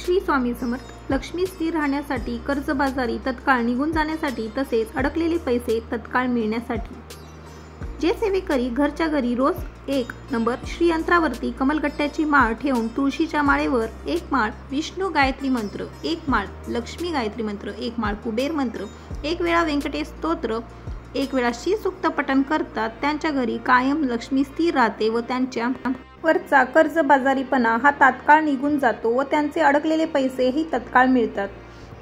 श्री स्वामी समर्थ. लक्ष्मी स्थिर राहण्यासाठी कर्जबाजारी तत्काळ निघून जाण्यासाठी तसेच अडकलेले पैसे तत्काळ मिळण्यासाठी. जे सेवेकरी घरच्या घरी रोज एक नंबर श्रीयंत्रावरती कमलगट्ट्याची माळ ठेवून तुळशीच्या माळेवर एक माळ विष्णू गायत्री मंत्र एक माळ लक्ष्मी गायत्री मंत्र एक माळ कुबेर मंत्र एक वेळा व्यंकटेश स्तोत्र एक वेळा श्रीसुक्त पठण करतात त्यांच्या घरी कायम लक्ष्मी स्थिर राहते व त्यांच्या वरचा कर्जबाजारीपणा हा तात्काळ निघून जातो व त्यांचे अडकलेले पैसेही तत्काळ मिळतात.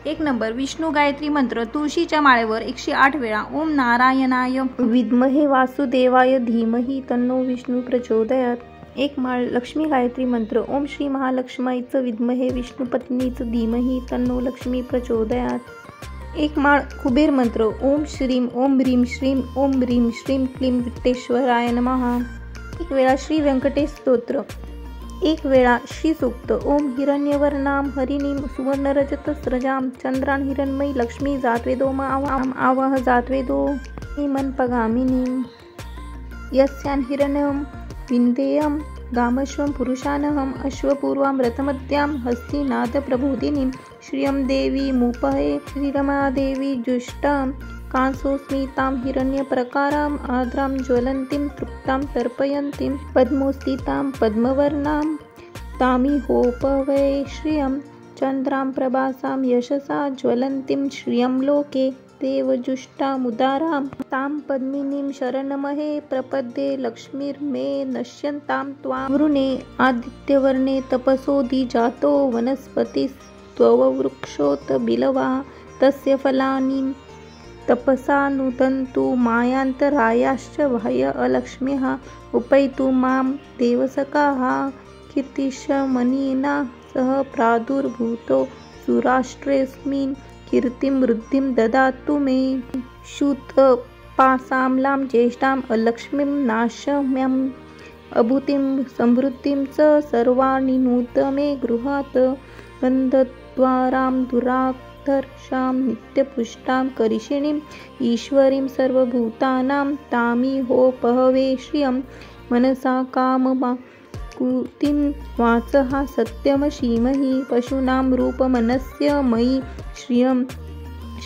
एक नंबर विष्णू गायत्री मंत्र तुळशीच्या माळेवर एकशे आठ वेळा ओम नारायणाय. विद्महे वासुदेवाय धीमहि तन्नो विष्णू प्रचोदयात. एक माळ लक्ष्मी गायत्री मंत्र ओम श्री महालक्ष्मीचं विद्महे विष्णुपत्नीचं धीमहि तन्नो लक्ष्मी प्रचोदयात. एक माळ कुबेर मंत्र ओम श्रीम ओम ह्रीम श्रीम ओम ह्रीम श्रीम क्लीम विट्टेश्वराय नमः. एक वेळा श्री व्यंकटेश स्तोत्र, एक वेळा श्री सूक्त, ओम हिरण्यवर्णाम हरिणीम सुवर्णरजत स्रजाम, चंद्रान हिरण्मयी लक्ष्मी जात्वेदो आवाम आवाह जात्वेदो मनपगामिनीम यस्यान हिरण्यम विन्देयम गामश्वं पुरुषानहम्, अश्वपूर्वां रथमद्यां, हस्तिनाथ प्रबोधिनीं श्रियं देवी मुपहे, श्रीरमादेवी जुष्टां कांसोस्मितां हिरण्यप्रकाराम् आर्द्रां ज्वलन्तीं तृप्तां तर्पयन्तीं पद्मोस्थितां पद्मवर्णां तामिहोपवै श्रियं चन्द्रां प्रभासां यशसा ज्वलन्तीं श्रियं लोके देवजुष्टामुदारां तां पद्मिनीं शरणमहे प्रपद्ये लक्ष्मीर्मे नश्यन्तां त्वां वृणे आदित्यवर्णे तपसोऽधिजातो वनस्पतिस्त्ववृक्षोत बिलवा तस्य फलानि तपसा नुदन्तु मायान्तरायाश्च भय अलक्ष्म्यः उपैतु मां देवसकाः कीर्तिशमनिना सह प्रादुर्भूतो सुराष्ट्रेऽस्मिन् कीर्तिं वृद्धिं ददातु मे। शूतपासाम्लां ज्येष्ठाम् अलक्ष्मीं नाशम्यम् अभूतिं समृद्धिं च सर्वाणि नूत मे गृहात् गन्धद्वारां दुराधर्षां नित्यपुष्टां करिषिणीम् ईश्वरीं सर्वभूतानां तामिहोपहवे श्रियं। मनसा काममा कुतिं वाचः सत्यमशीमहि पशूनां रूपमनस्य मयि श्रियं।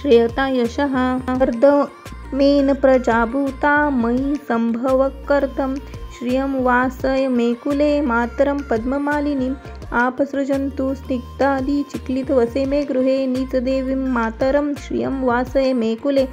श्रेयता यशः अर्धमेन प्रजाभूता मयि सम्भवकर्तं श्रियं वासय मेकुले मातरं पद्ममालिनीम्। आपसृजन्तु स्निग्धादि चिक्लितवसे मे गृहे नीचदेवीं मातरं श्रियं वासय मेकुले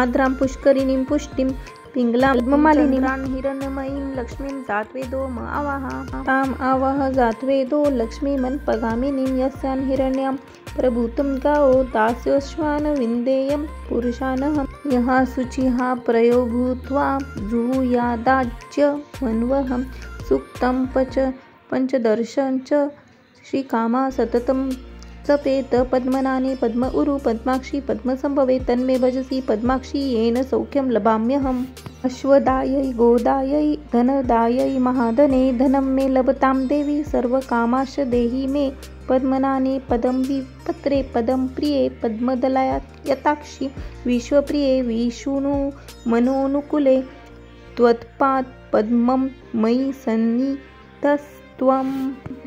आर्द्रां पुष्करिणीं पुष्टिं पिङ्गलां पद्ममालिनीं। हिरण्मयीं लक्ष्मीं जात्वेदो म आवाह ताम् आवाह जात्वेदो लक्ष्मीमन्पगामिनीं यस्यां हिरण्यां प्रभूतं गावो दास्योश्वान विन्देयं पुरुषानहं यः शुचिः प्रयो भूत्वा जुहुयादाज्य मन्वहं सूक्तं पच पञ्चदर्शन च श्रीकामा सततं जपेत पद्मनाने पद्म उरु पद्माक्षी पद्मसंभवे तन्मे भजसि पद्माक्षी येन सौख्यं लभाम्यहम्। अश्वदायै, गोदायै, धनदायै, महाधने, धनं मे लभतां देवी, सर्वकामाश्च देहि मे पद्मनाने पदं विपत्रे पदं प्रिये पद्मदलायताक्षि विश्वप्रिये विष्णु मनोनुकूले त्वत्पाद पद्मं मयि सन्निधस्त्वं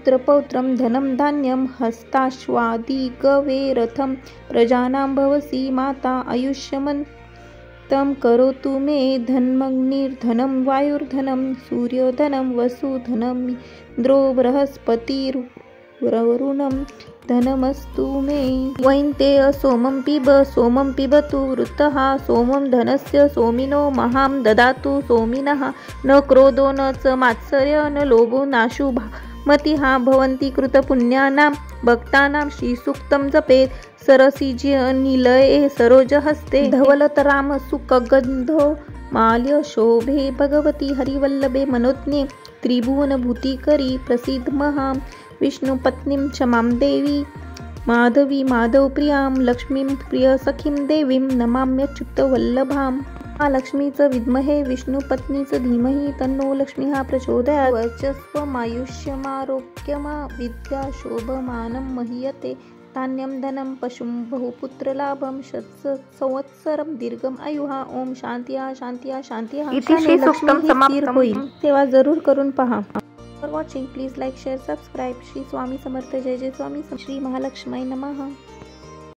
पुत्रपौत्रं धनं धान्यं हस्ताश्वादिगवे रथं प्रजानां भवसि माता आयुष्यमन्तं करोतु मे धन्मग्निर्धनं वायुर्धनं सूर्यधनं वसुधनमिन्द्रो बृहस्पतिर्वरुणं धनमस्तु मे। वैन्ते सोमं पिब, सोमं पिबतु वृत्तः, सोमं धनस्य सोमिनो महां ददातु सोमिनः। न क्रोधो, न च मात्सर्य, न लोभो, नाशुभा। मतिः भवन्ति कृतपुण्यानां भक्तानां श्रीसूक्तं जपेत्। सरसिजनिलये सरोजहस्ते। धवलतराम सुखगन्धो माल्यशोभे भगवति हरिवल्लभे मनोज्ञे। त्रिभुवनभूतिकरी प्रसीद्महां विष्णुपत्नीं क्षमां देवी। माधवी माधवप्रियाँ लक्ष्मीं प्रियसखीं देवीं नमाम्यच्युतवल्लभां लक्ष्मीचं विद्महे विष्णुपत्नीचं धीमहि तन्नो लक्ष्मी हा प्रचोदयात्। वर्चस्वमायुष्यमारोग्यमा विद्या शोभमानं महीयते धान्यं धनं पशुं बहुपुत्रलाभं शत्स संवत्सरं दीर्घम आयुः। ओम शांती शांती शांती इथे श्री सूक्तम होईल। तेव्हा ज़रूर करून पहा। For watching please like share subscribe Shri Swami Samarth. जय जय स्वामी श्री महालक्ष्मी नमः।